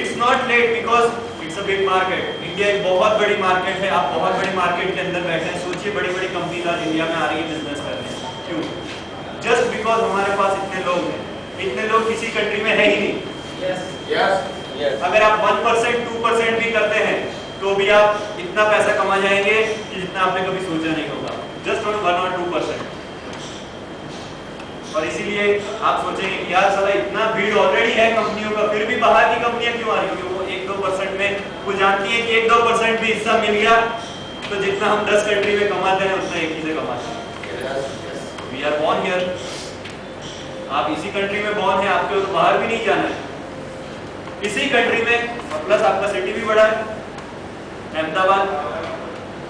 It's not late because it's a big market India एक बहुत बड़ी मार्केट है। आप बहुत बड़ी मार्केट के अंदर बैठे हैं। सोचिए बड़ी बड़ी कंपनीज़ आज इंडिया में आ रही है बिज़नेस करने क्यों? जस्ट बिकॉज़ हमारे पास इतने लोग हैं। इतने लोग किसी कंट्री में है ही नहीं। यस अगर आप वन परसेंट टू परसेंट भी करते हैं तो भी आप इतना पैसा कमा जाएँगे कि जितना आपने कभी सोचा नहीं होगा। जस्ट ऑन वन और टू परसेंट और इसीलिए आप सोचेंगे कि यार साला इतना भीड़ ऑलरेडी है कंपनियों का फिर भी बाहर की कंपनियाँ क्यों आ रही क्योंकि वो एक दो परसेंट में वो जानती है कि एक दो परसेंट भी हिस्सा मिल गया तो जितना हम दस कंट्री में कमाते हैं, उतना एक ही से कमाते हैं। वी आर बॉर्न हियर आप इसी कंट्री में बॉर्न है, आपको तो बाहर भी नहीं जाना है। इसी कंट्री में प्लस आपका सिटी भी बड़ा है। अहमदाबाद,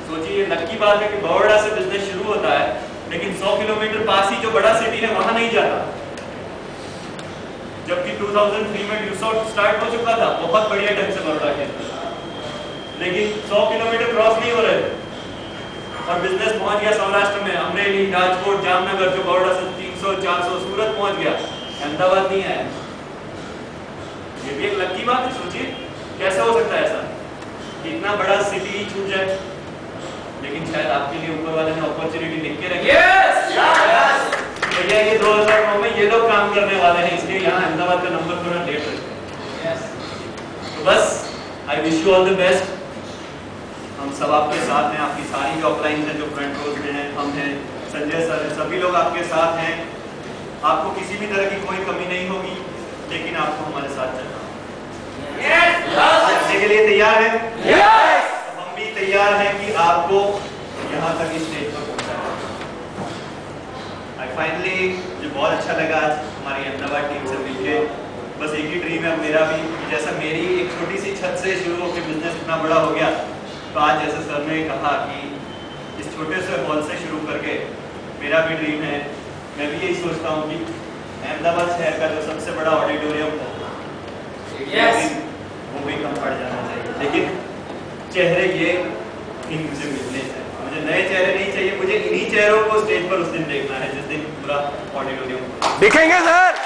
सोचिए लकी बात है कि बड़ोड़ा से बिज़नेस शुरू होता है, लेकिन 100 किलोमीटर पास ही जो बड़ा सिटी है, वहाँ नहीं जाता। जबकि 2003 में ड्यूसॉट स्टार्ट हो चुका था, बहुत बढ़िया ढंग से बड़ोड़ा के अंदर। लेकिन 100 किलोमीटर क्रॉस नहीं हो रहे। और बिज़नेस पहुँच गया सौराष्ट्र में। अमरेली राजकोट जामनगर जो बड़ोड़ा से 300 400 सूरत पहुँच गया। अहमदाबाद नहीं आया। ये भी एक लकी बात है। सोचिए कैसे हो सकता है ऐसा? इतना बड़ा सिटी ही छूट जाए। लेकिन शायद आपके लिए ऊपर वाले ने अपॉर्चुनिटी लिख के रखी। भैया ये 2009 में ये लोग काम करने वाले हैं। इसलिए यहाँ अहमदाबाद का नंबर थोड़ा लेट रखते तो बस I wish you all the best हम सब आपके साथ हैं आपकी सारी जो अपलाइन है जो फ्रंट रोज में हैं हम हैं संजय सर हैं सभी लोग आपके साथ हैं। आपको किसी भी तरह की कोई कमी नहीं होगी लेकिन आपको हमारे साथ चलना होगा। के लिए तैयार है? यस हम भी तैयार हैं कि आपको यहाँ तक इस स्टेज पर पहुँचाना आई फाइनली मुझे बहुत अच्छा लगा आज हमारी अहमदाबाद टीम से मिलके। बस एक ही ड्रीम है मेरा भी जैसा मेरी एक छोटी सी छत से शुरू होकर बिज़नेस इतना बड़ा हो गया तो आज जैसे सर ने कहा कि इस छोटे से हॉल से शुरू करके मेरा भी ड्रीम है। मैं भी यही सोचता हूँ कि अहमदाबाद शहर का जो सबसे बड़ा ऑडिटोरियम हो Yes. वो भी कम पड़ जाना चाहिए। लेकिन चेहरे ये इन मुझे मिलने चाहिए। मुझे नए चेहरे नहीं चाहिए मुझे इन्हीं चेहरों को स्टेज पर उस दिन देखना है जिस दिन पूरा ऑडिटोरियम दिखेंगे सर?